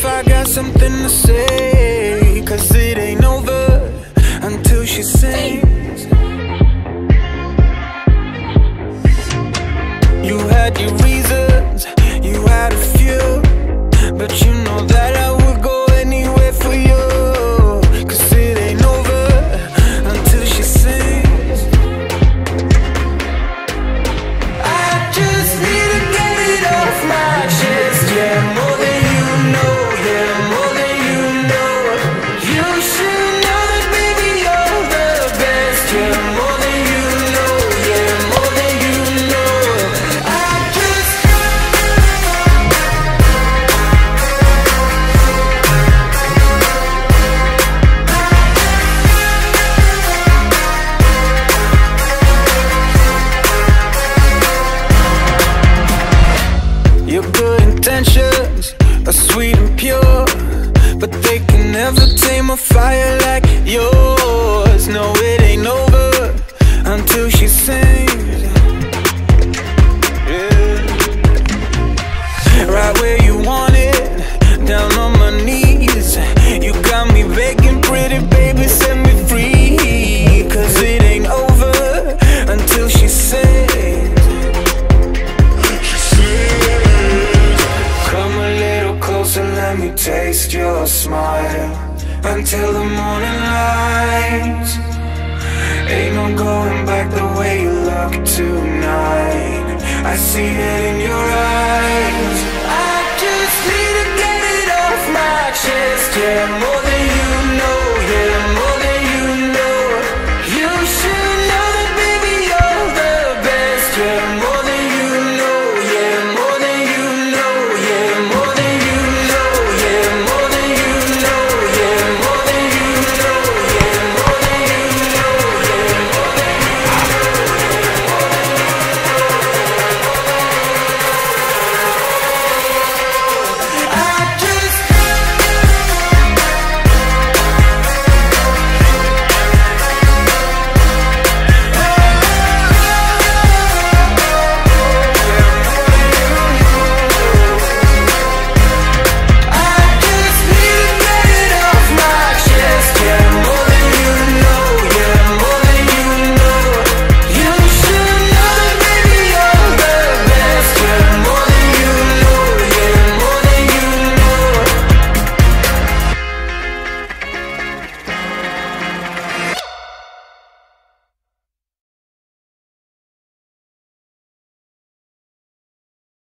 if I got something to say. never tame a fire like yours No, it ain't over until she sings yeah. Right where you want it taste your smile until the morning light. Ain't no going back the way you look tonight. I see it in your eyes. I just need to get it off my chest, yeah, more than you.